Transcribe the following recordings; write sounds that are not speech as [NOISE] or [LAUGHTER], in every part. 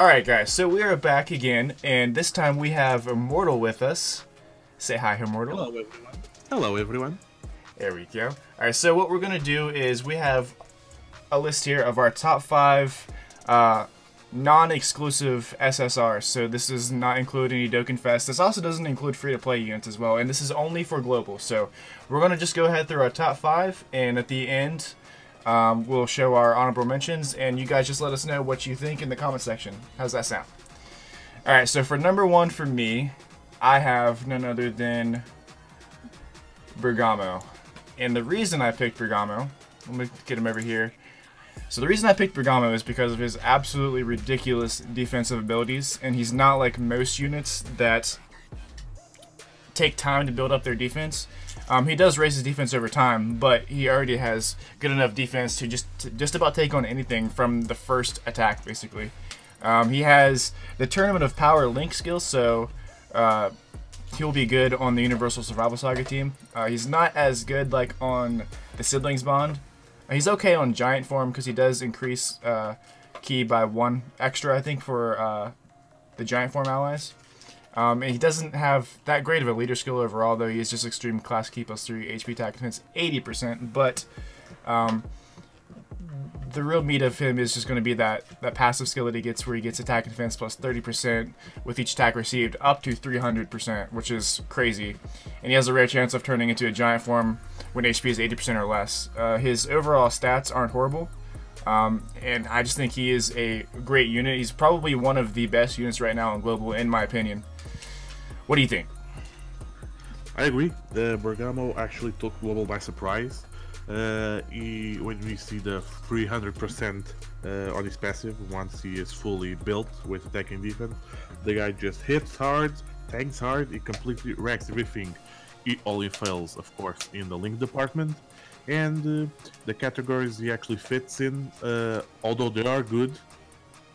Alright guys, so we are back again, and this time we have Immortal with us. Say hi, Immortal. Hello everyone. Hello everyone. There we go. Alright, so what we're going to do is we have a list here of our top five uh, non-exclusive SSRs. So this does not include any Dokkan Fest. This also doesn't include free-to-play units as well, and this is only for global. So we're going to just go ahead through our top five, and at the end, um, we'll show our honorable mentions, and you guys just let us know what you think in the comment section. How's that sound? Alright, so for number one for me, I have none other than Bergamo. And the reason I picked Bergamo, let me get him over here. So the reason I picked Bergamo is because of his absolutely ridiculous defensive abilities, and he's not like most units that take time to build up their defense. Um, he does raise his defense over time, but he already has good enough defense to just to just about take on anything from the first attack, basically. Um, he has the Tournament of Power Link skill, so uh, he'll be good on the Universal Survival Saga team. Uh, he's not as good like on the Siblings Bond. Uh, he's okay on Giant form because he does increase uh, Ki by one extra, I think, for uh, the Giant form allies. Um, and he doesn't have that great of a leader skill overall, though he is just extreme class Ki plus 3 HP attack defense 80%. But um, the real meat of him is just going to be that, that passive skill that he gets where he gets attack defense plus 30% with each attack received up to 300%, which is crazy. And he has a rare chance of turning into a giant form when HP is 80% or less. Uh, his overall stats aren't horrible. Um, and I just think he is a great unit. He's probably one of the best units right now in Global, in my opinion. What do you think? I agree. The Bergamo actually took Global by surprise. Uh, he, when we see the 300% uh, on his passive, once he is fully built with attack and defense, the guy just hits hard, tanks hard, he completely wrecks everything. He only fails, of course, in the link department. And uh, the categories he actually fits in, uh, although they are good,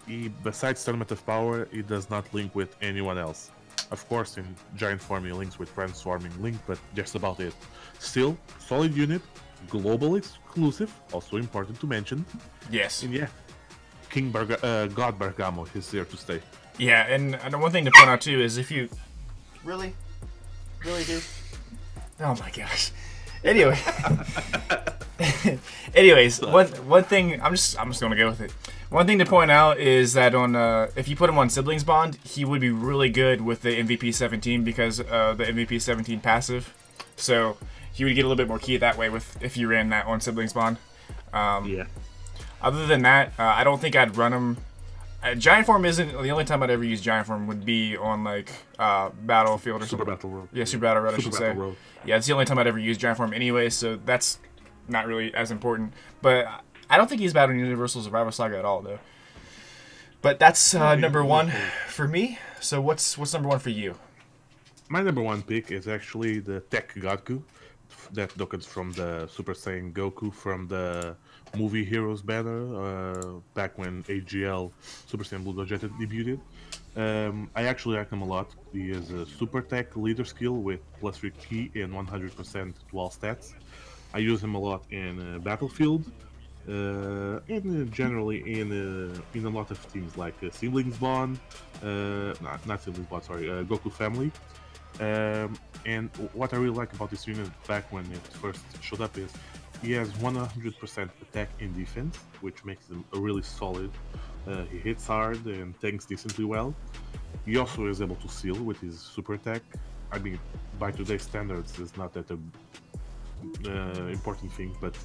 he, besides Tournament of Power, he does not link with anyone else. Of course, in Giant Form he links with friends Transforming Link, but just about it. Still, solid unit, global exclusive, also important to mention. Yes. And yeah, King Berga uh, God Bergamo is here to stay. Yeah, and, and one thing to point out too is if you really, really do. Oh my gosh. Anyway. [LAUGHS] [LAUGHS] Anyways, one one thing I'm just I'm just gonna go with it. One thing to point out is that on uh, if you put him on Siblings Bond, he would be really good with the MVP 17 because uh, the MVP 17 passive. So he would get a little bit more Ki that way with if you ran that on Siblings Bond. Um, Yeah. Other than that, uh, I don't think I'd run him. Uh, Giant Form isn't the only time I'd ever use Giant Form would be on like uh, Battlefield or Super something. Battle Road. Yeah, Super Battle Road, I Super should Battle say. Road. Yeah, it's the only time I'd ever use Giant Form anyway, so that's not really as important. But I don't think he's bad on Universal Survival Saga at all, though. But that's uh, number one for me. So what's what's number one for you? My number one pick is actually the Tech Godku. That Dokkan's from the Super Saiyan Goku from the movie Heroes banner uh, back when AGL Super Saiyan Blue Vegeta debuted. Um, I actually like him a lot. He is a Super Tech leader skill with plus 3 Ki and 100% to all stats. I use him a lot in uh, Battlefield uh, and uh, generally in uh, in a lot of teams like uh, Siblings Bond, not, not Siblings Bond, sorry, Goku Family. Um, and what I really like about this unit back when it first showed up is he has 100% attack and defense, which makes him a really solid. He hits hard and tanks decently well. He also is able to seal with his super attack. I mean, by today's standards, it's not that a uh, important thing, but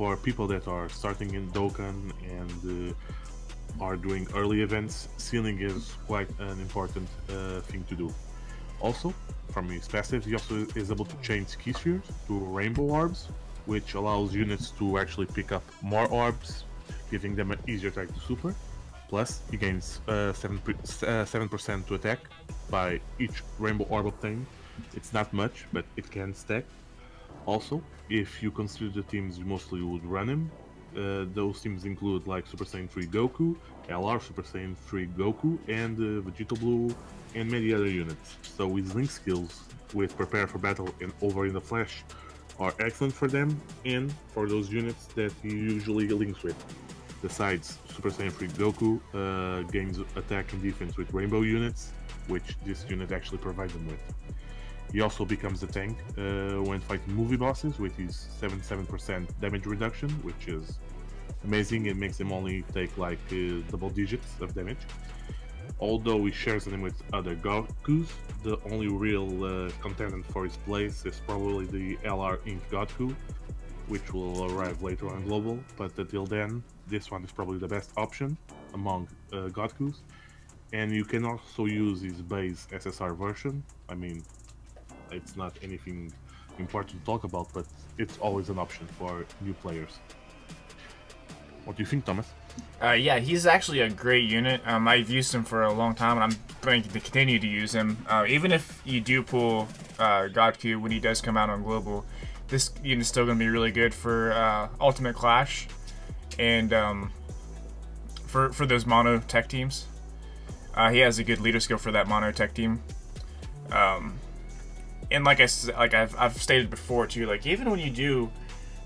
for people that are starting in Dokkan and uh, are doing early events, sealing is quite an important uh, thing to do. Also, from his passive, he also is able to change Ki spheres to rainbow orbs, which allows units to actually pick up more orbs, giving them an easier attack to super. Plus, he gains uh, 7%, uh, to attack by each rainbow orb obtained. It's not much, but it can stack. Also, if you consider the teams you mostly would run him, uh, those teams include like Super Saiyan 3 Goku, LR Super Saiyan 3 Goku, and uh, Vegeta Blue, and many other units. So his link skills with Prepare for Battle and Over in the Flash are excellent for them and for those units that he usually links with. Besides, Super Saiyan 3 Goku uh, gains attack and defense with rainbow units, which this unit actually provides him with. He also becomes a tank uh, when fighting movie bosses with his 77% damage reduction, which is amazing. It makes him only take like uh, double digits of damage. Although he shares them with other Gokus, the only real uh, contender for his place is probably the LR INT Goku, which will arrive later on Global, but until then, this one is probably the best option among uh, Gokus. And you can also use his base SSR version. I mean, it's not anything important to talk about, but it's always an option for new players. What do you think, Thomas? Uh, yeah, he's actually a great unit. Um, I've used him for a long time, and I'm going to continue to use him. Uh, even if you do pull uh, Godku when he does come out on Global, this unit is still going to be really good for uh, Ultimate Clash and um, for for those mono tech teams. Uh, he has a good leader skill for that mono tech team. Um, and like I like I've, I've stated before too, like even when you do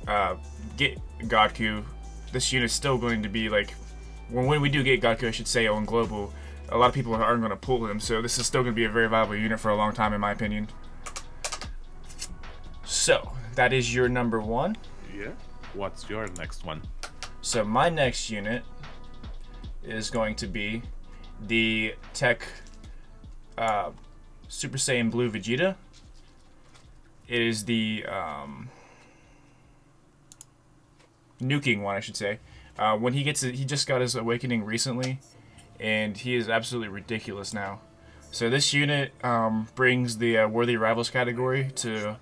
uh, get Godku this unit is still going to be like when, when we do get Goku, I should say, on global, a lot of people aren't going to pull him, so this is still going to be a very viable unit for a long time, in my opinion. So that is your number one. Yeah. What's your next one? So my next unit is going to be the Tech uh, Super Saiyan Blue Vegeta. It is the um, nuking one, I should say. Uh, when he gets it, he just got his awakening recently, and he is absolutely ridiculous now. So this unit um, brings the uh, worthy rivals category to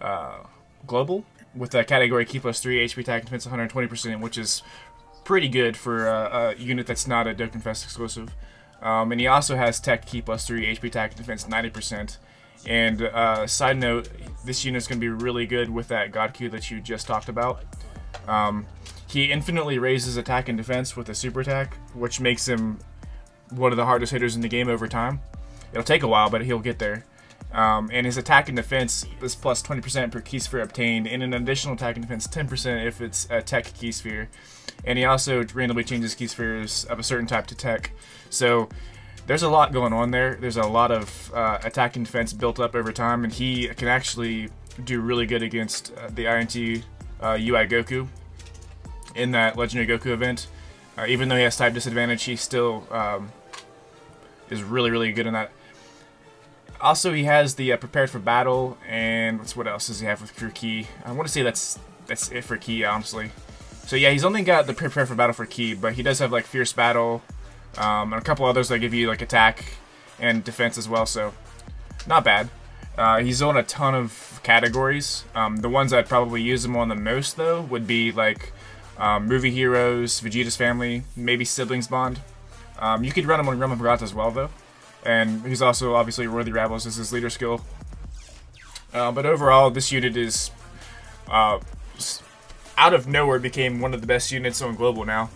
uh, global with that category Ki plus three HP attack defense 120 percent, which is pretty good for a unit that's not a Dokkanfest exclusive. Um, and he also has Tech Ki plus three HP attack defense 90 percent. And uh, side note, this unit is going to be really good with that God Q that you just talked about. Um, he infinitely raises attack and defense with a super attack, which makes him one of the hardest hitters in the game over time. It'll take a while, but he'll get there. Um, and his attack and defense is plus 20% per Ki sphere obtained, and an additional attack and defense 10% if it's a tech Ki sphere. And he also randomly changes Ki spheres of a certain type to tech. So there's a lot going on there. There's a lot of uh, attack and defense built up over time, and he can actually do really good against uh, the INT uh, UI Goku in that Legendary Goku event. Uh, even though he has type disadvantage, he still um, is really, really good in that. Also, he has the uh, Prepared for Battle, and what's what else does he have with for Ki? I want to say that's that's it for Ki, honestly. So yeah, he's only got the Prepared for Battle for Ki, but he does have like Fierce Battle, um, and a couple others that give you like attack and defense as well. So not bad. Uh, he's on a ton of categories. Um, the ones I'd probably use him on the most, though, would be like um, movie heroes, Vegeta's family, maybe siblings bond. Um, you could run him on Realm of as well, though. And he's also obviously Worthy Rivals as his leader skill. Uh, but overall, this unit is uh, out of nowhere became one of the best units on global now.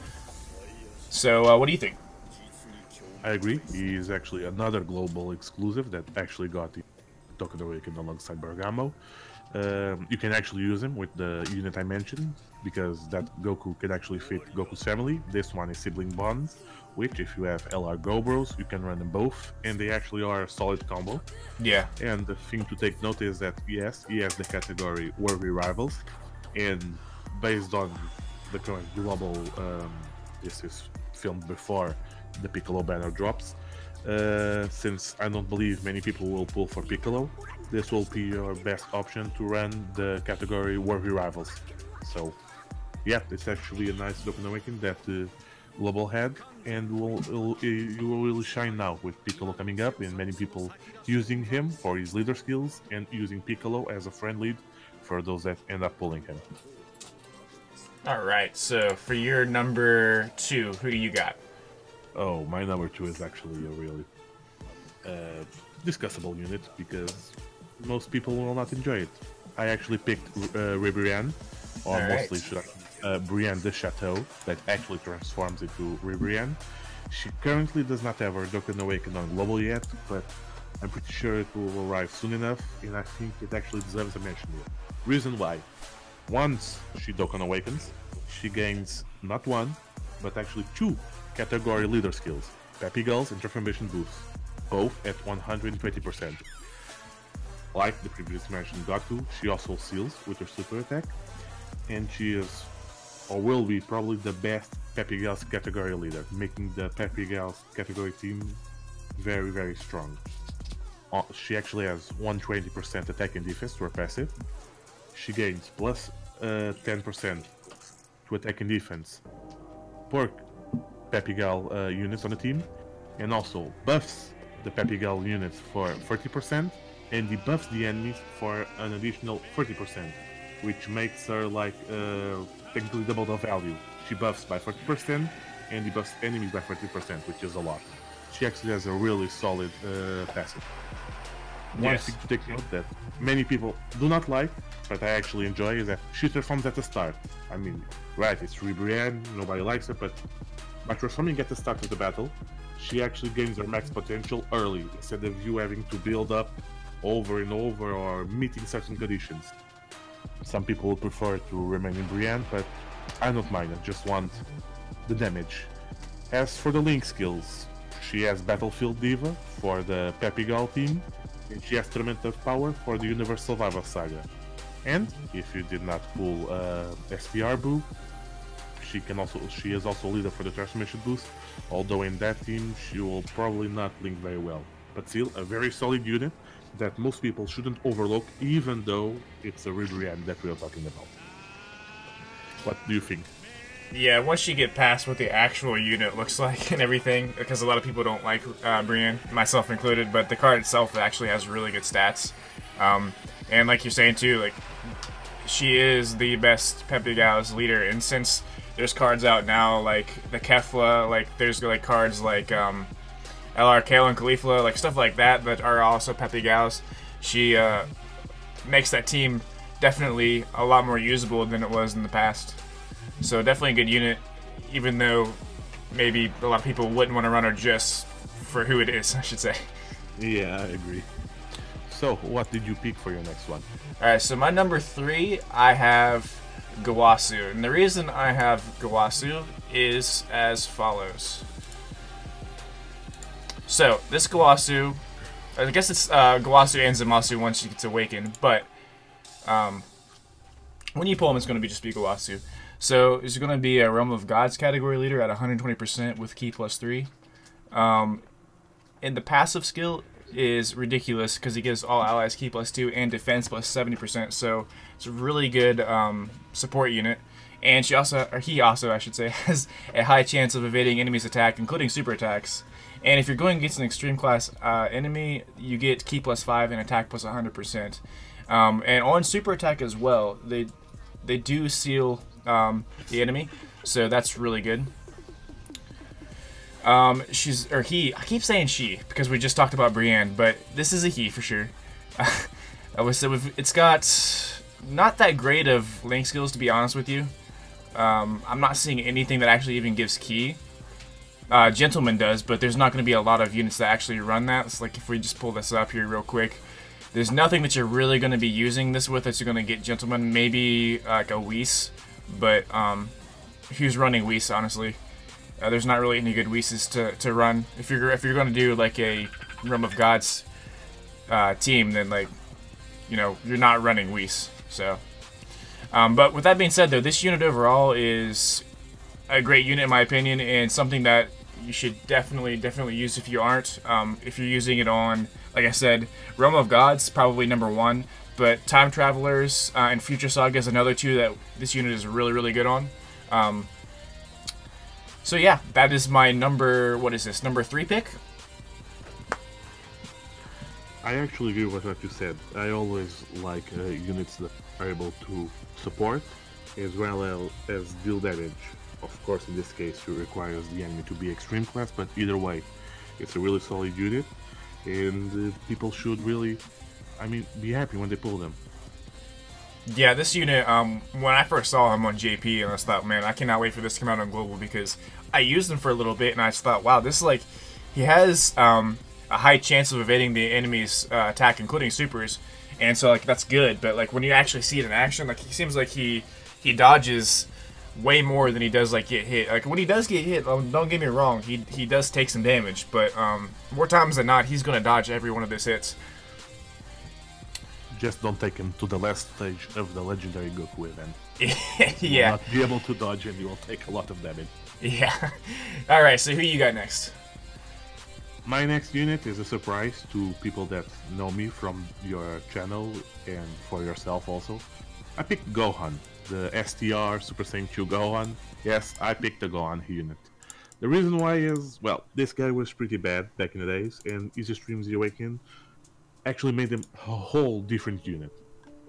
So, uh, what do you think? I agree. He is actually another global exclusive that actually got the Dokkan Awaken alongside Bergamo. Um, you can actually use him with the unit I mentioned because that Goku can actually fit Goku's family. This one is Sibling Bonds, which if you have LR Gobros, you can run them both, and they actually are a solid combo. Yeah. And the thing to take note is that yes, he has the category Worthy Rivals, and based on the current global, um, this is filmed before the Piccolo banner drops. Uh, since I don't believe many people will pull for Piccolo, this will be your best option to run the category Worthy Rivals. So, yeah, it's actually a nice Awakening that uh, Global had, and will, will, you will really shine now with Piccolo coming up, and many people using him for his leader skills, and using Piccolo as a friend lead for those that end up pulling him. All right, so for your number two, who do you got? Oh, my number two is actually a really uh, discussable unit because most people will not enjoy it. I actually picked uh, Ribrianne, or All right. mostly uh, Brianne de Chateau, that actually transforms into Ribrianne. She currently does not have her Dokkan Awaken on global yet, but I'm pretty sure it will arrive soon enough, and I think it actually deserves a mention here. Reason why. Once she Dokkan Awakens, she gains not one, but actually two category leader skills, Peppy Gals and Transformation Boosts, both at 120%. Like the previously mentioned Gaku, she also seals with her super attack, and she is, or will be, probably the best Peppy Gals category leader, making the Peppy Gals category team very, very strong. Uh, she actually has 120% attack and defense to her passive. She gains plus, uh, 10% to attack and defense per Peppy Gal uh, units on the team, and also buffs the Peppy Gal units for 30% and debuffs the enemies for an additional 30%, which makes her like uh, technically double the value. She buffs by 40% and debuffs enemies by 30%, which is a lot. She actually has a really solid uh, passive. One Yes. thing to take note that many people do not like, but I actually enjoy, is that she transforms at the start. I mean, right, it's Ribrianne, nobody likes her, but by transforming at the start of the battle, she actually gains her max potential early, instead of you having to build up over and over or meeting certain conditions. Some people would prefer to remain in Brianne, but I don't mind, I just want the damage. As for the Link skills, she has Battlefield Diva for the Peppy team, and she has Tournament of Power for the Universal Survival Saga. And if you did not pull uh, SPR Boo, she can also she is also leader for the transformation boost. Although in that team she will probably not link very well, but still a very solid unit that most people shouldn't overlook, even though it's a Ribrianne that we are talking about. What do you think? Yeah, once you get past what the actual unit looks [LAUGHS] like and everything, because a lot of people don't like uh, Brianne, myself included, but the card itself actually has really good stats. Um, and like you're saying too, like she is the best Peppy Gal's leader, and since there's cards out now like the Kefla, like there's like cards like um, LR Kale and Caulifla, like stuff like that that are also Peppy Gals, she uh, makes that team definitely a lot more usable than it was in the past. So definitely a good unit, even though maybe a lot of people wouldn't want to run her just for who it is, [LAUGHS] I should say. Yeah, I agree. So, what did you pick for your next one? Alright, so my number three, I have Gowasu. And the reason I have Gowasu is as follows. So, this Gowasu, I guess it's uh, Gowasu and Zamasu once she gets awakened, but um, when you pull him, it's going to be just be Gowasu. So, it's going to be a Realm of Gods category leader at 120% with Ki plus 3. Um, and the passive skill is ridiculous because he gives all allies Ki plus 2 and defense plus 70%. So, it's a really good um, support unit. And she also, or he also, I should say, [LAUGHS] has a high chance of evading enemies' attack, including super attacks. And if you're going against an extreme class uh, enemy, you get Ki plus 5 and attack plus 100%. Um, and on super attack as well, they they do seal um, the enemy, so that's really good. Um, she's or he. I keep saying she because we just talked about Brianne, but this is a he for sure. [LAUGHS] I was it's got not that great of link skills to be honest with you. Um, I'm not seeing anything that actually even gives Ki. Uh, Gentleman does, but there's not going to be a lot of units that actually run that. It's like if we just pull this up here real quick, there's nothing that you're really going to be using this with that you're going to get Gentleman. Maybe like a Whis, but um, running Whis honestly? Uh, there's not really any good Whis to, to run. If you're if you're going to do like a Realm of Gods uh, team, then like you know you're not running Whis. So, um, but with that being said, though, this unit overall is a great unit in my opinion, and something that you should definitely definitely use if you aren't. Um, if you're using it on, like I said, Realm of Gods probably number one, but Time Travelers uh, and Future Saga is another two that this unit is really really good on. Um, so yeah, that is my number. What is this? Number three pick. I actually agree with what you said. I always like uh, units that are able to support as well as, deal damage. Of course, in this case, it requires the enemy to be extreme class, but either way, it's a really solid unit, and uh, people should really, I mean, be happy when they pull them. Yeah, this unit, um, when I first saw him on JP, and I thought, man, I cannot wait for this to come out on Global because I used him for a little bit, and I thought, wow, this is like, he has um, a high chance of evading the enemy's uh, attack, including supers, and so like that's good. But like when you actually see it in action, like he seems like he he dodges way more than he does like get hit. Like when he does get hit, don't get me wrong, he he does take some damage, but um, more times than not, he's gonna dodge every one of his hits. Just don't take him to the last stage of the legendary Goku event. [LAUGHS] Yeah, not be able to dodge and you will take a lot of damage. yeah. [LAUGHS] All right, so who you got next? My next unit is a surprise to people that know me from your channel and for yourself also. I picked Gohan, the STR Super Saiyan 2 Gohan. Yes, I picked the Gohan unit. The reason why is, well, this guy was pretty bad back in the days, and Easy Streams The Awakening actually made him a whole different unit.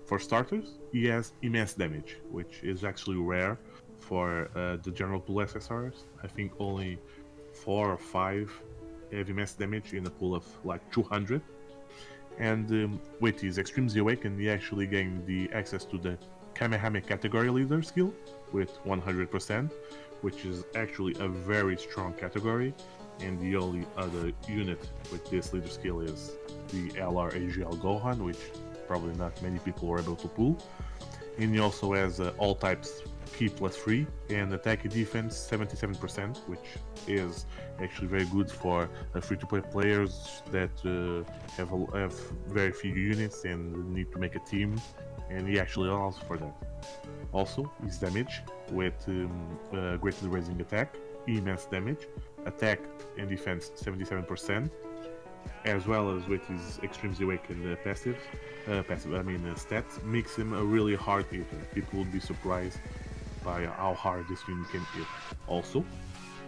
For starters, he has immense damage, which is actually rare for uh, the general pool SSRs. I think only four or five have immense damage in a pool of like 200. And um, with his Extreme Z Awaken, he actually gained the access to the Kamehameha category leader skill with 100%, which is actually a very strong category. And the only other unit with this leader skill is the LR AGL Gohan, which probably not many people were able to pull. And he also has uh, all types P plus 3 and attack and defense 77%, which is actually very good for uh, free to play players that uh, have, a, have very few units and need to make a team, and he actually allows for that. Also, his damage with um, uh, raising attack, immense damage, attack and defense 77%, as well as with his Extreme Z Awakened uh, passive, uh, passive, I mean uh, stats, makes him a really hard hitter. People would be surprised by how hard this unit can hit. Also,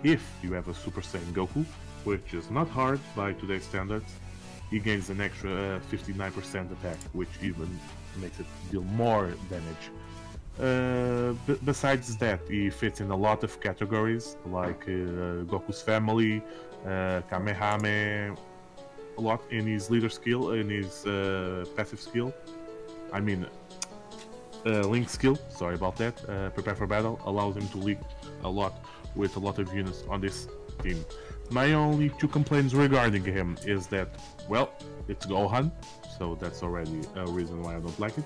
if you have a Super Saiyan Goku, which is not hard by today's standards, he gains an extra uh, 59% attack, which even makes it deal more damage. Uh, besides that, he fits in a lot of categories like uh, Goku's family, uh, Kamehameha, a lot in his leader skill, in his uh, passive skill. I mean, uh, link skill. Sorry about that. Prepare for battle allows him to link a lot with a lot of units on this team. My only two complaints regarding him is that, well, it's Gohan, so that's already a reason why I don't like it.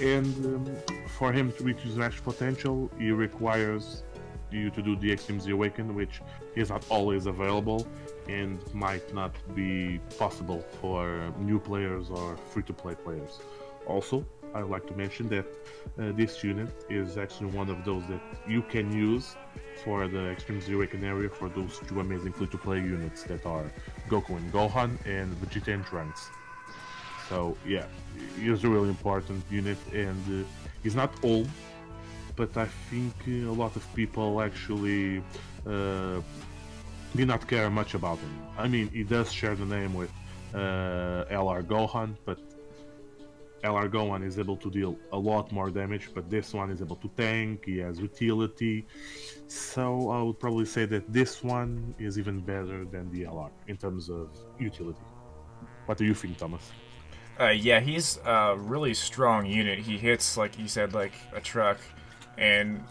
And um, for him to reach his max potential, he requires you to do the Extreme Z Awaken, which is not always available and might not be possible for new players or free-to-play players. Also, I'd like to mention that uh, this unit is actually one of those that you can use for the Extreme Z Awaken area for those two amazing free-to-play units that are Goku and Gohan and Vegeta and Trunks. So yeah, he's a really important unit and uh, he's not old, but I think uh, a lot of people actually uh, do not care much about him. I mean, he does share the name with uh, LR Gohan, but LR Gohan is able to deal a lot more damage, but this one is able to tank, he has utility. So I would probably say that this one is even better than the LR in terms of utility. What do you think, Thomas? Uh, yeah, he's a really strong unit. He hits, like you said, like a truck. And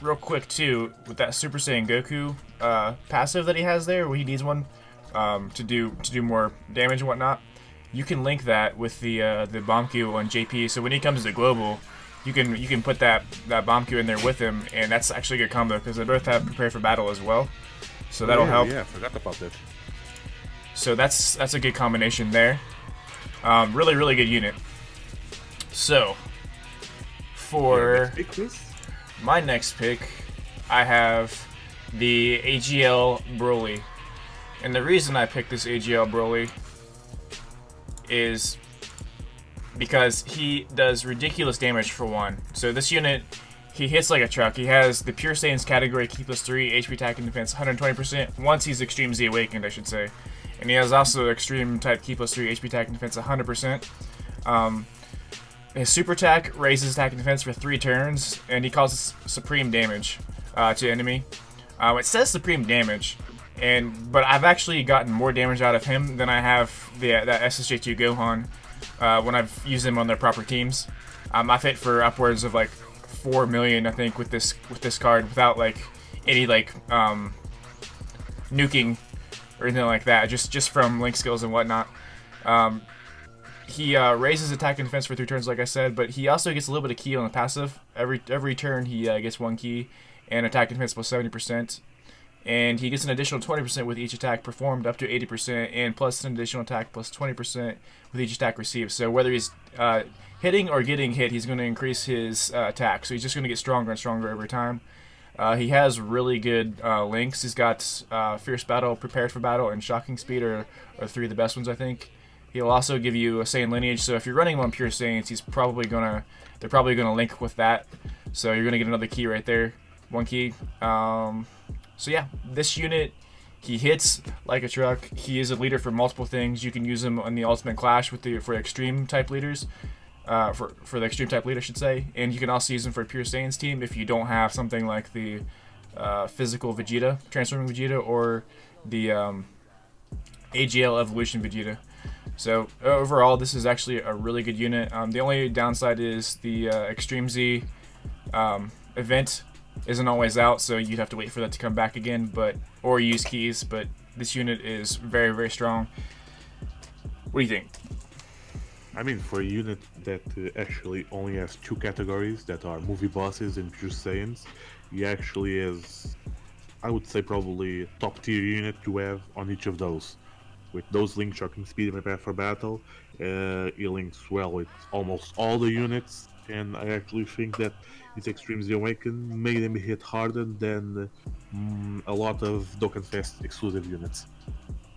real quick, too, with that Super Saiyan Goku uh, passive that he has there, where he needs one um, to do to do more damage and whatnot, you can link that with the uh, the Bombku on JP. So when he comes to global, you can you can put that that Bombku in there with him, and that's actually a good combo because they both have prepare for battle as well. So that'll yeah, help. Yeah, I forgot about that. So that's that's a good combination there. Um, really, really good unit. So, for Next pick, my next pick, I have the AGL Broly. And the reason I picked this AGL Broly is because he does ridiculous damage for one. So this unit, he hits like a truck. He has the Pure Saiyans category, Ki plus 3, HP attack and defense 120%, once he's Extreme Z Awakened, I should say. And he has also Extreme type Ki plus 3, HP attack and defense 100%. Um, his super attack raises attack and defense for three turns, and he causes supreme damage uh, to enemy. Uh, it says supreme damage, and but I've actually gotten more damage out of him than I have the that SSJ2 Gohan uh, when I've used them on their proper teams. Um, I've hit for upwards of like four million, I think, with this with this card without like any like um, nuking or anything like that. Just just from link skills and whatnot. Um, he uh, raises attack and defense for three turns, like I said, but he also gets a little bit of Ki on the passive. Every every turn he uh, gets one Ki, and attack and defense plus seventy percent, and he gets an additional twenty percent with each attack performed up to eighty percent, and plus an additional attack plus plus twenty percent with each attack received. So whether he's uh, hitting or getting hit, he's going to increase his uh, attack. So he's just going to get stronger and stronger every time. Uh, he has really good uh, links. He's got uh, Fierce Battle, Prepared for Battle, and Shocking Speed are, are three of the best ones, I think. He'll also give you a Saiyan lineage, so if you're running him on pure Saiyans, he's probably gonna they're probably gonna link with that. So you're gonna get another Ki right there, one Ki. Um, so yeah, this unit he hits like a truck. He is a leader for multiple things. You can use him on the Ultimate Clash with the for extreme type leaders. Uh, for for the extreme type leader, I should say, and you can also use him for a pure Saiyans team if you don't have something like the uh, physical Vegeta, transforming Vegeta, or the um, AGL evolution Vegeta. So overall, this is actually a really good unit. Um, the only downside is the uh, Extreme Z um, event isn't always out, so you'd have to wait for that to come back again, but or use keys. But this unit is very very strong. What do you think? I mean, for a unit that uh, actually only has two categories that are movie bosses and pure Saiyans, he actually is, I would say, probably top tier unit to have on each of those. With those links, shocking speed and prepare for battle, uh, he links well with almost all the units, and I actually think that his Extreme Z Awaken made him hit harder than um, a lot of Dokkan Fest exclusive units.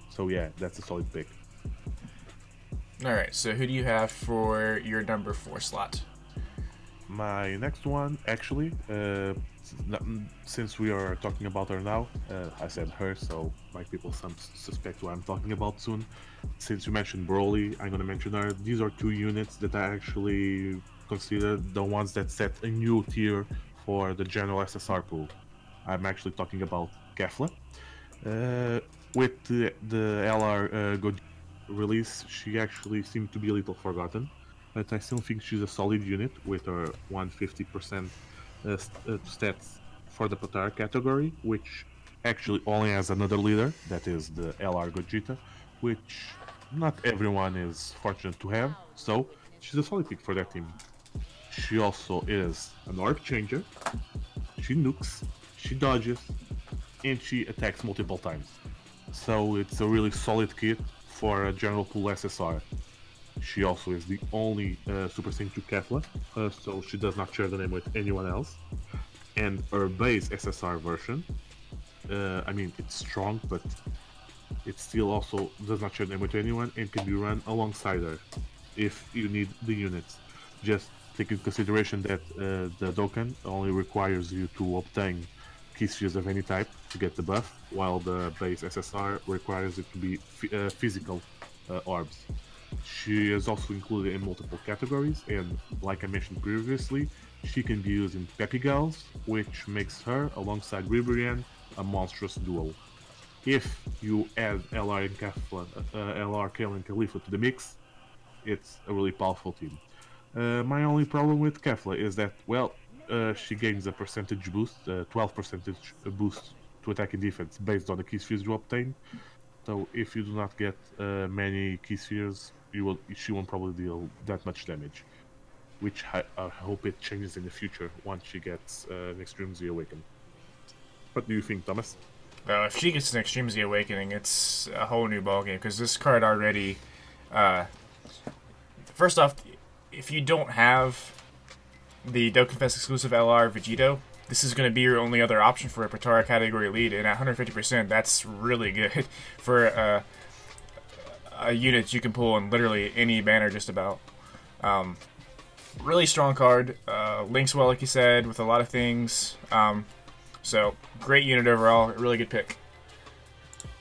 So yeah, that's a solid pick. Alright, so who do you have for your number four slot? My next one, actually, uh, since we are talking about her now, uh, I said her, so my people some suspect who I'm talking about soon. Since you mentioned Broly, I'm gonna mention her. These are two units that I actually consider the ones that set a new tier for the general SSR pool. I'm actually talking about Kefla. Uh, with the, the LR uh, release, she actually seemed to be a little forgotten, but I still think she's a solid unit with her 150% uh, uh, stats for the Potara category, which actually only has another leader, that is the LR Gogeta, which not everyone is fortunate to have, so she's a solid pick for that team. She also is an orb changer, she nukes, she dodges, and she attacks multiple times. So it's a really solid kit for a general pool SSR. She also is the only uh, Super Saiyan 2 Kefla, uh, so she does not share the name with anyone else. And her base SSR version, uh, I mean, it's strong, but it still also does not share the name with anyone and can be run alongside her if you need the units. Just take into consideration that uh, the Dokkan only requires you to obtain Ki spheres of any type to get the buff, while the base SSR requires it to be uh, physical uh, orbs. She is also included in multiple categories, and like I mentioned previously, she can be used in Peppy Gals, which makes her, alongside Ribrianne, a monstrous duo. If you add LR and Kefla, uh, LR, Kale, and Caulifla to the mix, it's a really powerful team. Uh, my only problem with Kefla is that, well, uh, she gains a percentage boost, uh, 12 percentage boost to attack and defense based on the Ki spheres you obtain. So if you do not get uh, many Ki spheres, you will she won't probably deal that much damage. Which I, I hope it changes in the future once she gets uh, an Extreme Z Awaken. What do you think, Thomas? Well, if she gets an Extreme Z Awakening, it's a whole new ballgame because this card already. Uh, first off, if you don't have the Dokkan Fest exclusive LR Vegito, this is going to be your only other option for a Potara category lead, and at 150%, that's really good [LAUGHS] for a, a unit you can pull in literally any banner just about. Um, really strong card, uh, links well, like you said, with a lot of things. Um, so, great unit overall, really good pick.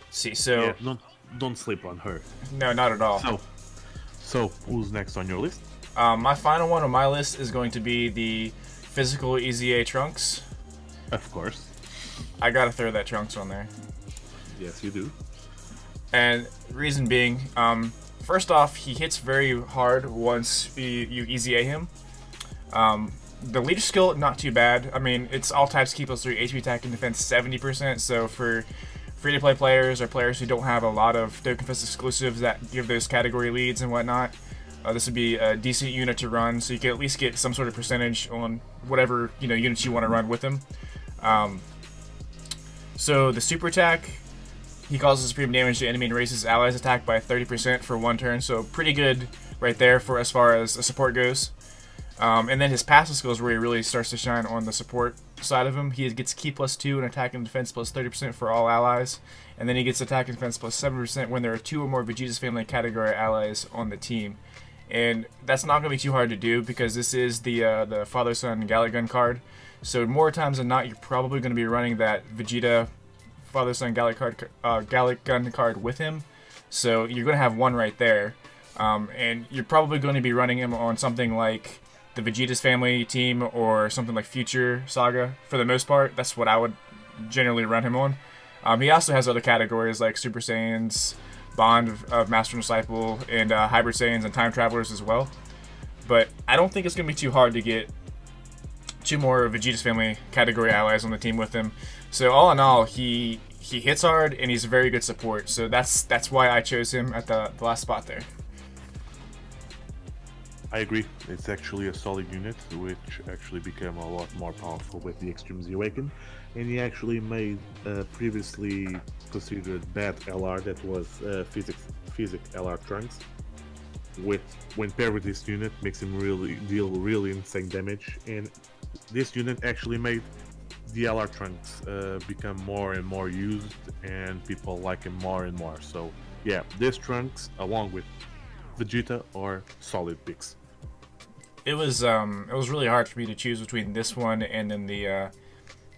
Let's see, so... Yeah, don't, don't sleep on her. No, not at all. So, so who's next on your list? Um, my final one on my list is going to be the physical EZA Trunks. Of course. I gotta throw that Trunks on there. Yes, you do. And reason being, um, first off, he hits very hard once you, you EZA him. Um, the leader skill, not too bad. I mean, it's all types keep 3, HP attack and defense 70%, so for free-to-play players or players who don't have a lot of Dokkan Fest exclusives that give those category leads and whatnot, Uh, this would be a decent unit to run, so you can at least get some sort of percentage on whatever you know units you want to run with him. Um, so the super attack, he causes supreme damage to enemy and raises allies attack by 30% for one turn, so pretty good right there for as far as support goes. Um, and then his passive skills where he really starts to shine on the support side of him. He gets Ki plus 2 and attack and defense plus 30% for all allies. And then he gets attack and defense plus 7% when there are two or more Vegeta's family category allies on the team. And that's not going to be too hard to do because this is the uh, the father-son Galick Gun card. So more times than not, you're probably going to be running that Vegeta father-son Galick, card, uh, Gun card with him. So you're going to have one right there. Um, and you're probably going to be running him on something like the Vegeta's family team or something like Future Saga for the most part. That's what I would generally run him on. Um, he also has other categories like Super Saiyans, Bond of, of Master and Disciple, and uh, Hybrid Saiyans and Time Travelers as well. But I don't think it's going to be too hard to get two more Vegeta's family category allies on the team with him. So all in all, he he hits hard and he's a very good support. So that's that's why I chose him at the, the last spot there. I agree. It's actually a solid unit, which actually became a lot more powerful with the Extreme Z Awaken, and he actually made a previously considered bad LR that was uh, physics physic LR Trunks. With when paired with this unit, makes him really deal really insane damage, and this unit actually made the LR Trunks uh, become more and more used, and people like him more and more. So yeah, this Trunks along with Vegeta are solid picks it was um it was really hard for me to choose between this one and then the uh,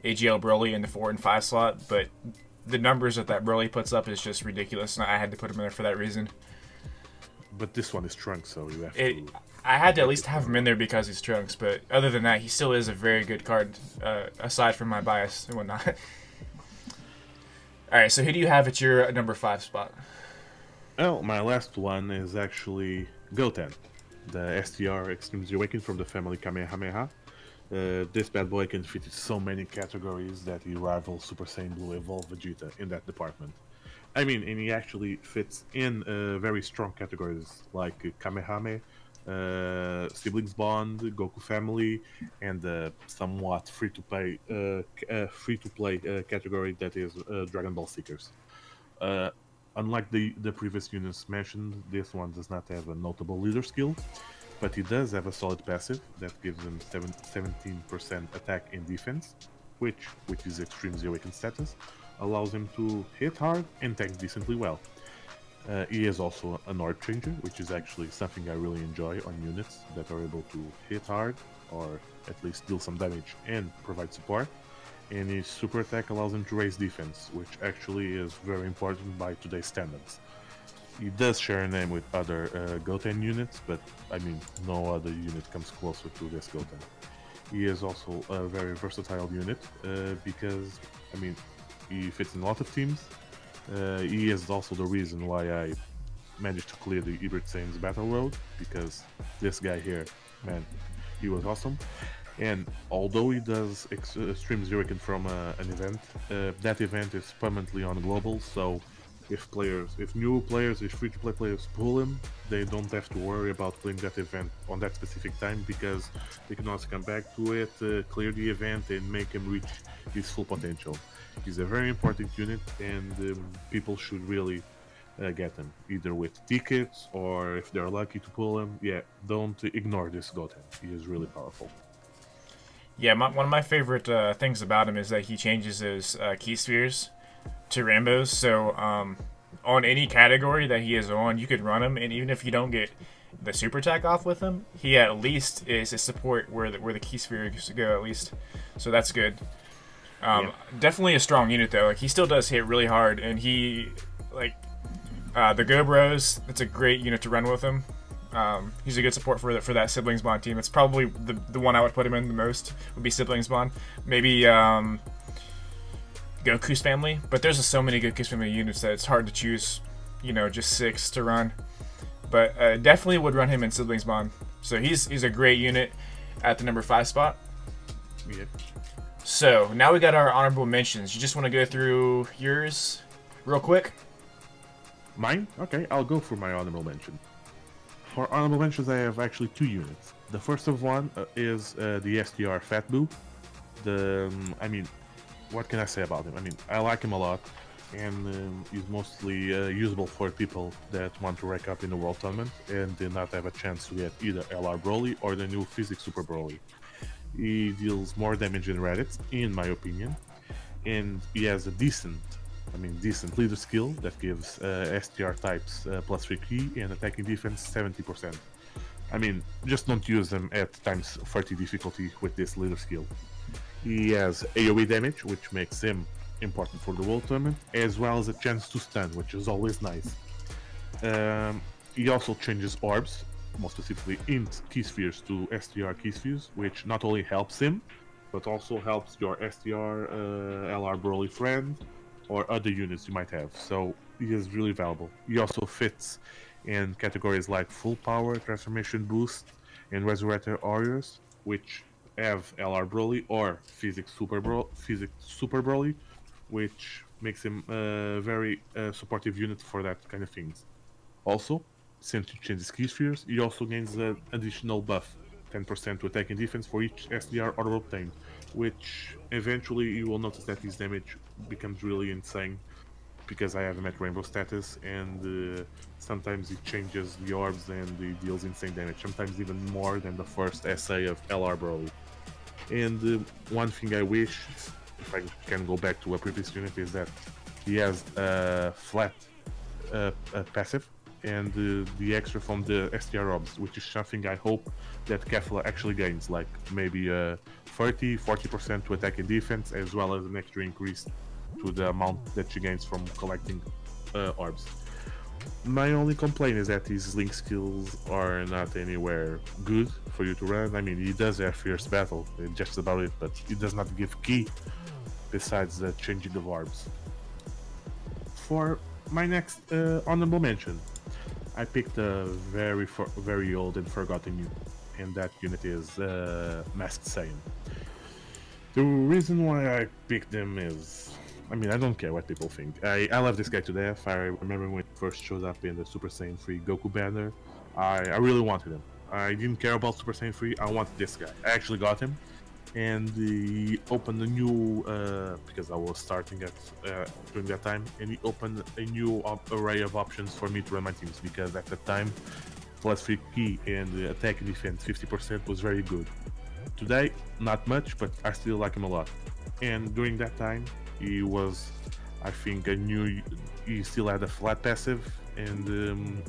AGL Broly in the four and five slot, but the numbers that that Broly puts up is just ridiculous, and I had to put him in there for that reason. But this one is Trunks, so you have it, to. I had to at least have him in there because he's Trunks, but other than that, he still is a very good card, uh, aside from my bias and whatnot. [LAUGHS] All right, so who do you have at your number five spot? Well, my last one is actually Goten the STR Extreme Awakened from the family Kamehameha. Uh, this bad boy can fit in so many categories that he rivals Super Saiyan Blue Evolve Vegeta in that department. I mean, and he actually fits in uh, very strong categories like uh, Kamehameha, uh, Siblings Bond, Goku Family, and the somewhat free-to-play uh, uh, free-to-play uh, category that is Dragon Ball Seekers. Unlike the, the previous units mentioned, this one does not have a notable leader skill, but he does have a solid passive that gives him 17% attack and defense, which, with his Extreme Z Awakened status, allows him to hit hard and tank decently well. Uh, he is also an orb changer, which is actually something I really enjoy on units that are able to hit hard, or at least deal some damage and provide support and his super attack allows him to raise defense, which actually is very important by today's standards. He does share a name with other uh, Goten units, but I mean, no other unit comes closer to this Goten. He is also a very versatile unit uh, because, I mean, he fits in a lot of teams. Uh, he is also the reason why I managed to clear the Hybrid Saiyans Battle Road because this guy here, man, he was awesome. And although he does ex- uh, from uh, an event, uh, that event is permanently on global. So if players, if new players, if free-to-play players pull him, they don't have to worry about playing that event on that specific time because they can also come back to it, uh, clear the event, and make him reach his full potential. He's a very important unit, and um, people should really uh, get him either with tickets or if they're lucky to pull him. Yeah, don't ignore this Goten. He is really powerful. Yeah, my, one of my favorite uh, things about him is that he changes his uh, Ki spheres to rainbows. So um, on any category that he is on, you could run him, and even if you don't get the super attack off with him, he at least is a support where the, where the Ki spheres go at least. So that's good. Um, Definitely a strong unit though. Like he still does hit really hard, and he like uh, the Go Bros. That's a great unit to run with him. Um, he's a good support for that for that siblings bond team. It's probably the the one I would put him in the most would be siblings bond. Maybe um, Goku's family, but there's so many Goku's family units that it's hard to choose. You know, just six to run. But uh, definitely would run him in siblings bond. So he's he's a great unit at the number five spot. Yep. So now we got our honorable mentions. You just want to go through yours real quick? Mine? Okay, I'll go for my honorable mention. for honorable mentions, I have actually two units. The first of one uh, is uh, the STR Fat Boo. The, um, I mean, what can I say about him? I mean, I like him a lot, and um, he's mostly uh, usable for people that want to rack up in the World Tournament and did not have a chance to get either LR Broly or the new Physics Super Broly. He deals more damage in Reddit, in my opinion, and he has a decent, I mean, decent leader skill that gives uh, STR types uh, plus 3 Ki and attacking defense 70%. I mean, just don't use them at times 30 difficulty with this leader skill. He has AoE damage, which makes him important for the World Tournament, as well as a chance to stun, which is always nice. Um, he also changes orbs, more specifically INT Ki spheres to STR Ki spheres, which not only helps him, but also helps your STR uh, LR Broly friend or other units you might have. So he is really valuable. He also fits in categories like full power, transformation boost, and resurrector warriors, which have LR Broly or Physics Super Bro Physics Super Broly, which makes him a very uh, supportive unit for that kind of things. Also, since you change the Ki spheres, he also gains an additional buff, 10% to attack and defense for each STR order obtained, which eventually you will notice that his damage becomes really insane because I have him at rainbow status and uh, sometimes he changes the orbs and he deals insane damage, sometimes even more than the first SA of LR Broly. And one thing I wish, if I can go back to a previous unit, is that he has a flat passive and uh, the extra from the STR orbs, which is something I hope that Kefla actually gains, like maybe uh, 30 40% to attack and defense, as well as an extra increase to the amount that she gains from collecting uh, orbs. My only complaint is that his link skills are not anywhere good for you to run. I mean, he does have fierce battle, just about it, but he does not give Ki besides the changing of orbs. For my next uh, honorable mention, I picked a very very old and forgotten unit, and that unit is uh, Masked Saiyan. The reason why I picked them is I mean, I don't care what people think. I, I love this guy to death. I remember when he first showed up in the Super Saiyan 3 Goku banner. I, I really wanted him. I didn't care about Super Saiyan 3. I wanted this guy. I actually got him. And he opened a new, uh, because I was starting at uh, during that time, and he opened a new array of options for me to run my teams because at that time, plus 3 Ki and attack and defense 50% was very good. Today, not much, but I still like him a lot. And during that time, he was, I think, a new. He still had a flat passive, and um,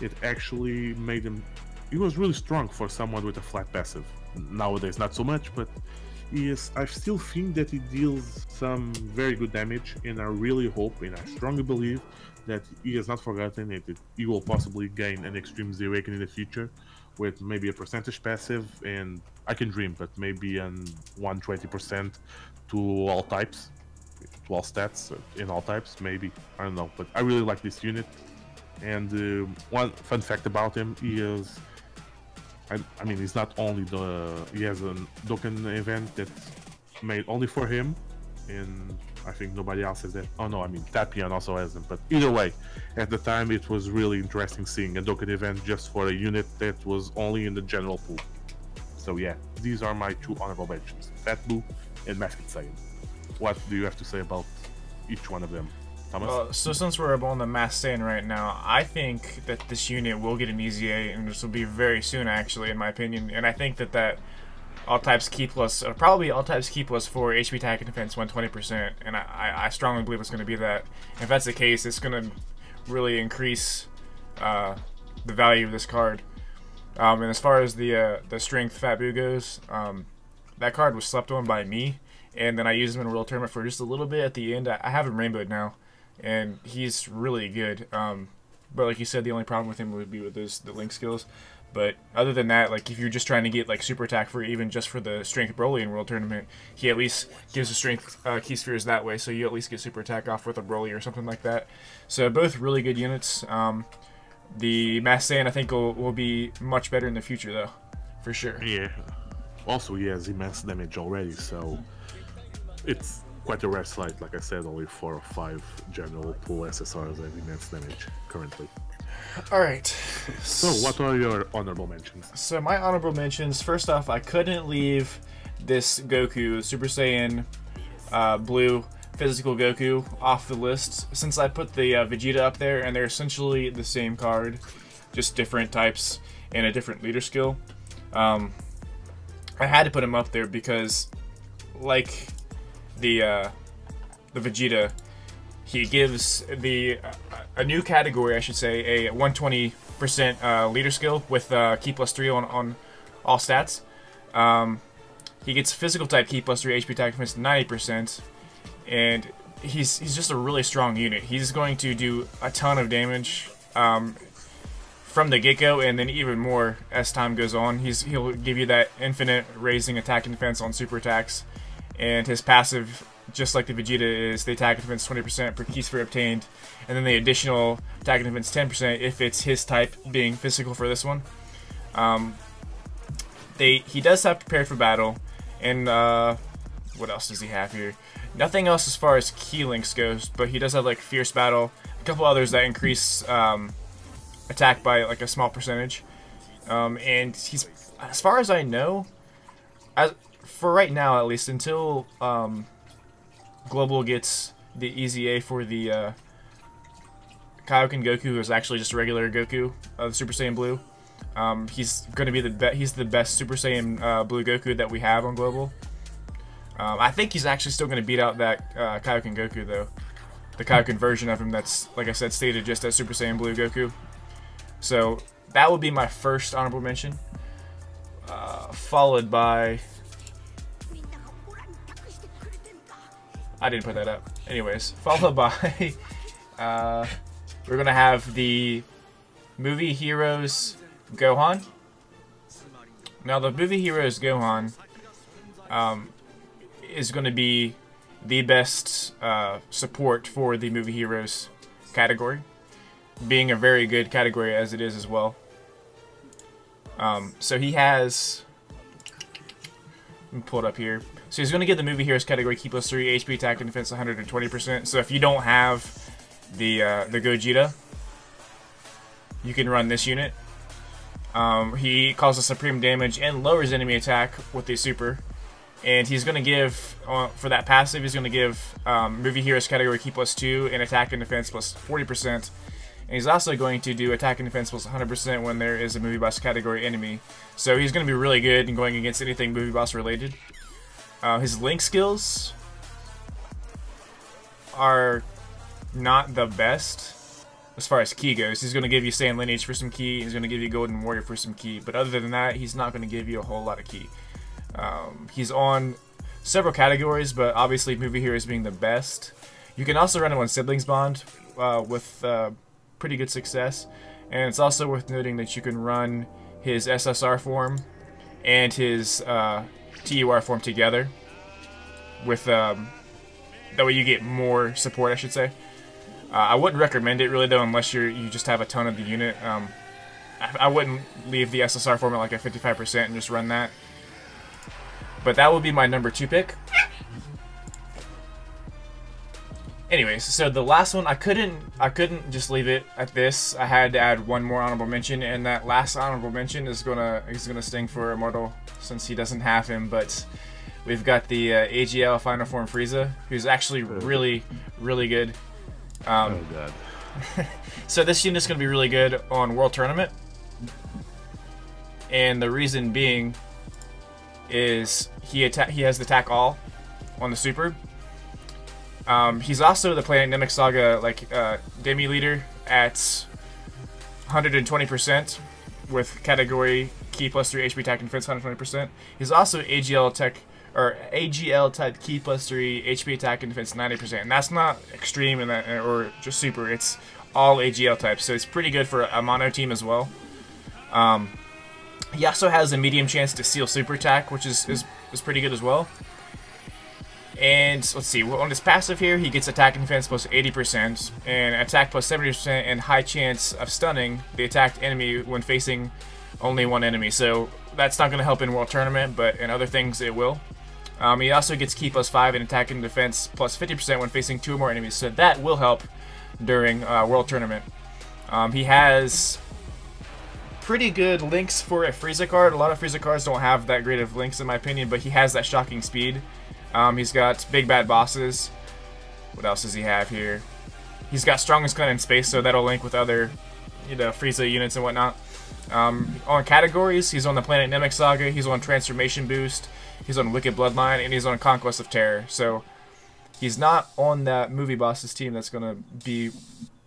it actually made him. He was really strong for someone with a flat passive. Nowadays, not so much, but yes. I still think that he deals some very good damage, and I really hope and I strongly believe that he has not forgotten it. He will possibly gain an Extreme Z Awakening in the future with maybe a percentage passive, and I can dream, but maybe an 120% to all types to all stats in all types, maybe. I don't know, but I really like this unit. And uh, one fun fact about him, he is. I, I, mean, he's not only the. He has a Dokkan event that's made only for him, and I think nobody else has that. Oh no, I mean Tapion also has them. But either way, at the time it was really interesting seeing a Dokkan event just for a unit that was only in the general pool. So yeah, these are my two honorable mentions: Fat Boo and Masked Saiyan what do you have to say about each one of them? Thomas? Uh, so since we're on the mass stand right now, I think that this unit will get an EZA, and this will be very soon, actually, in my opinion. And I think that that all types Ki plus, probably all types Ki plus for HP attack and defense 120%, and I, I strongly believe it's going to be that. If that's the case, it's going to really increase uh, the value of this card. Um, and as far as the uh, the strength Fat Boo goes, um, that card was slept on by me and then I used him in a World Tournament for just a little bit at the end. I have him rainbowed now, and he's really good. Um, but like you said, the only problem with him would be with those the link skills. But other than that, like if you're just trying to get like super attack for even just for the strength Broly in World Tournament, he at least gives the strength uh, Ki spheres that way, so you at least get super attack off with a Broly or something like that. So both really good units. Um, the Masked Saiyan I think will, will be much better in the future though, for sure. Yeah. Also, he has immense damage already, so it's quite a rare slide. Like I said, only four or five general pool SSRs have immense damage currently. All right. So, what are your honorable mentions? So my honorable mentions. First off, I couldn't leave this Goku Super Saiyan uh, Blue Physical Goku off the list since I put the uh, Vegeta up there, and they're essentially the same card, just different types and a different leader skill. Um, I had to put him up there because, like the uh, the Vegeta, he gives the uh, a new category, I should say, a 120% uh, leader skill with uh, Ki plus 3 on, on all stats. Um, he gets physical type Ki plus 3 HP attack defense 90%, and he's he's just a really strong unit. He's going to do a ton of damage um, from the get-go, and then even more as time goes on. He's He'll give you that infinite raising attack and defense on super attacks, and his passive just like the Vegeta is the attack and defense 20% per Ki sphere obtained, and then the additional attack and defense 10% if it's his type being physical for this one. Um, they He does have prepared for battle, and uh, what else does he have here? Nothing else as far as Ki links goes, but he does have like fierce battle, a couple others that increase um, attack by like a small percentage. Um, and he's, as far as I know, as for right now at least, until um, Global gets the EZA for the uh, Kaioken Goku, who is actually just a regular Goku of Super Saiyan Blue. Um, he's going to be the be he's the best Super Saiyan uh, Blue Goku that we have on Global. Um, I think he's actually still going to beat out that uh, Kaioken Goku though, the Kaioken version of him that's like I said stated just as Super Saiyan Blue Goku. So that would be my first honorable mention, uh, followed by I didn't put that up. Anyways, followed by, [LAUGHS] uh, we're gonna have the movie Heroes Gohan. Now the movie Heroes Gohan um, is to be the best uh, support for the movie Heroes category, being a very good category as it is as well. Um, so he has, let me pull it up here. So he's going to get the movie heroes category Ki plus 3, HP attack and defense 120%. So if you don't have the uh, the Gogeta, you can run this unit. Um, he causes supreme damage and lowers enemy attack with the super. And he's going to give, uh, for that passive, he's going to give um, movie heroes category Ki plus 2 and attack and defense plus 40%. And he's also going to do attack and defense plus 100% when there is a movie boss category enemy. So he's going to be really good in going against anything movie boss related. Uh, his link skills are not the best as far as Ki goes. He's going to give you Saiyan Lineage for some Ki. He's going to give you Golden Warrior for some Ki. But other than that, he's not going to give you a whole lot of Ki. Um, he's on several categories, but obviously Movie Heroes being the best. You can also run him on Siblings Bond uh, with uh, pretty good success. And it's also worth noting that you can run his SSR form and his uh, TUR form together. With um, that way you get more support, I should say. Uh, I wouldn't recommend it really though, unless you you just have a ton of the unit. Um, I, I, wouldn't leave the SSR form at like a 55% and just run that. But that would be my number two pick. Anyways, so the last one I couldn't I couldn't just leave it at this. I had to add one more honorable mention, and that last honorable mention is gonna is gonna sting for Immortal since he doesn't have him. But we've got the uh, AGL Final Form Frieza, who's actually really really good. Um, oh god. [LAUGHS] so this unit's gonna be really good on World Tournament, and the reason being is he attack he has the attack all on the super um, he's also the Planet Namek Saga like uh, demi leader at 120% with category Ki plus three HP attack and defense 120%. He's also AGL tech or AGL type Ki plus three HP attack and defense 90%, and that's not extreme in that or just super. It's all AGL types, so it's pretty good for a mono team as well. Um, he also has a medium chance to seal super attack, which is, is, is pretty good as well. And let's see, on his passive here, he gets attack and defense plus 80%, and attack plus 70%, and high chance of stunning the attacked enemy when facing only one enemy. So that's not going to help in World Tournament, but in other things it will. Um, he also gets Ki plus 5 and attack and defense plus 50% when facing two or more enemies, so that will help during uh, World Tournament. Um, he has pretty good links for a Frieza card. A lot of Frieza cards don't have that great of links in my opinion, but he has that shocking speed. Um, he's got big bad bosses. What else does he have here? He's got strongest clan in space, so that'll link with other, you know, Frieza units and whatnot. Um, on categories, he's on the Planet Namek Saga, he's on Transformation Boost, he's on Wicked Bloodline, and he's on Conquest of Terror. So he's not on that movie bosses team that's going to be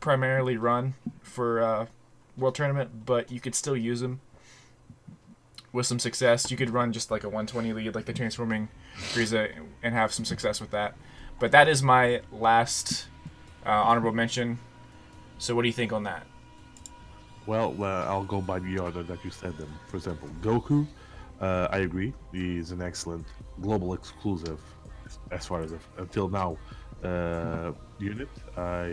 primarily run for uh, World Tournament, but you could still use him with some success. You could run just like a 120 lead, like the Transforming Frieza, and have some success with that. But that is my last uh, honorable mention. So what do you think on that? Well, uh, I'll go by the order that you said them. For example, Goku, uh, I agree. He's an excellent global exclusive, as far as until now, uh, unit. I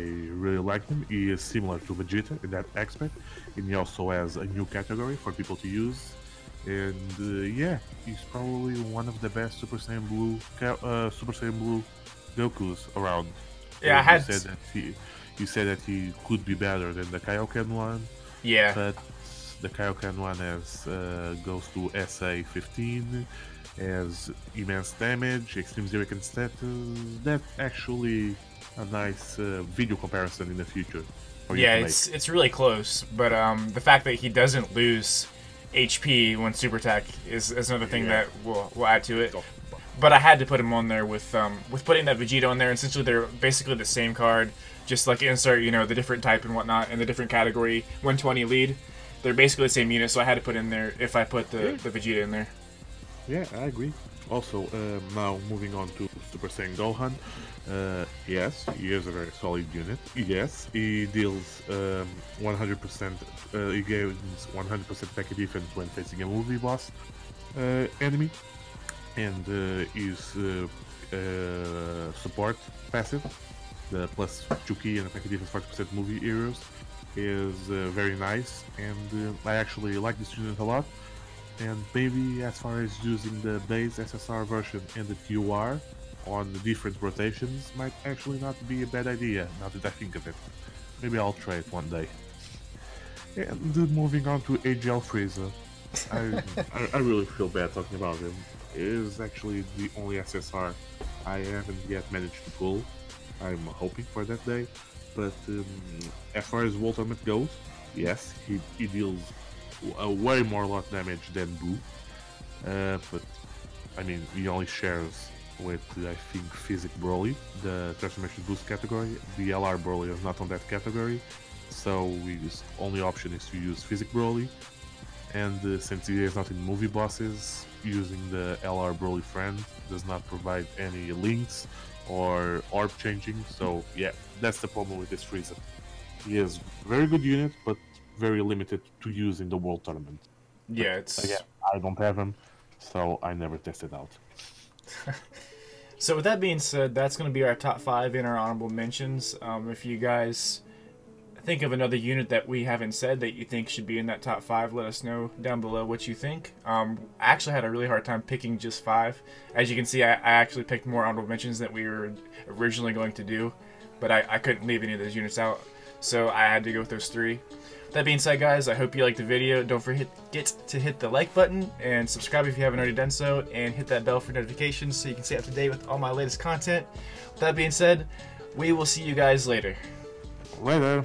really like him. He is similar to Vegeta in that aspect, and he also has a new category for people to use. And uh, yeah, he's probably one of the best Super Saiyan Blue, uh, Super Saiyan Blue Goku's around. Yeah, I had. You said that he, you said that he could be better than the Kaioken one. Yeah. But the Kaioken one has uh, goes to SA 15, has immense damage, extreme zero status. That's actually a nice uh, video comparison in the future. Yeah, it's it's really close, but um, the fact that he doesn't lose HP when super attack is, is another thing yeah. that will will add to it. But I had to put him on there with um, with putting that Vegeta on there. Essentially, they're basically the same card just like insert, you know, the different type and whatnot and the different category 120 lead. They're basically the same unit, so I had to put in there if I put the, yeah. the Vegeta in there. Yeah, I agree. Also, uh, now moving on to Super Saiyan Gohan. Uh, yes, he is a very solid unit. Yes, he deals 100%, um, uh, he gains 100% attack defense when facing a movie boss uh, enemy. And uh, his uh, support passive the plus Chuki and attack defense 40% movie heroes is uh, very nice and uh, I actually like this unit a lot and maybe as far as using the base SSR version and the TUR on the different rotations might actually not be a bad idea now that I think of it. Maybe I'll try it one day. And moving on to AGL Frieza. I, I, I, really feel bad talking about him. It is actually the only SSR I haven't yet managed to pull. I'm hoping for that day. But um, as far as Tournament goes, yes, he, he deals a way more lot damage than Boo. Uh, but I mean, he only shares with I think Physic Broly, the transformation boost category. The LR Broly is not on that category, so his only option is to use Physic Broly. And uh, since he is not in movie bosses, using the LR Broly friend does not provide any links or orb changing. So yeah, that's the problem with this Frieza. He is very good unit, but very limited to use in the World Tournament. Yeah, but, it's again, I don't have him, so I never tested out. [LAUGHS] so with that being said, that's going to be our top five in our honorable mentions. Um, if you guys think of another unit that we haven't said that you think should be in that top five, let us know down below what you think. Um, I actually had a really hard time picking just five. As you can see, I, I actually picked more honorable mentions than we were originally going to do, but I, I couldn't leave any of those units out, so I had to go with those three. That being said, guys, I hope you liked the video. Don't forget to hit the like button and subscribe if you haven't already done so, and hit that bell for notifications so you can stay up to date with all my latest content. With that being said, we will see you guys later. Later.